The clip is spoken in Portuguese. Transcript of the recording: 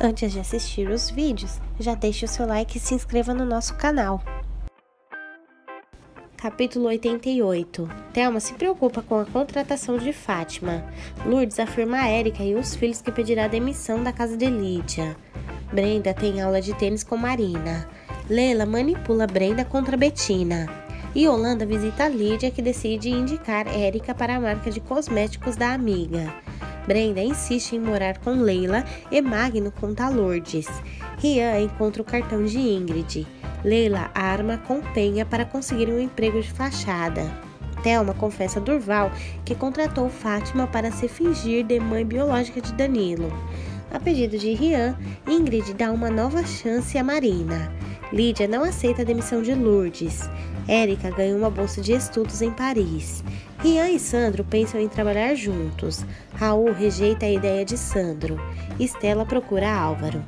Antes de assistir os vídeos, já deixe o seu like e se inscreva no nosso canal. Capítulo 88 Thelma se preocupa com a contratação de Fátima. Lourdes afirma a Érica e os filhos que pedirá demissão da casa de Lídia. Brenda tem aula de tênis com Marina. Leila manipula Brenda contra Betina. E Holanda visita Lídia, que decide indicar Érica para a marca de cosméticos da amiga. Brenda insiste em morar com Leila e Magno conta Lourdes. Rian encontra o cartão de Ingrid. Leila arma com Penha para conseguir um emprego de fachada. Thelma confessa a Durval que contratou Fátima para se fingir de mãe biológica de Danilo. A pedido de Rian, Ingrid dá uma nova chance a Marina. Lídia não aceita a demissão de Lourdes. Érica ganha uma bolsa de estudos em Paris. Rian e Sandro pensam em trabalhar juntos. Raul rejeita a ideia de Sandro. Estela procura Álvaro.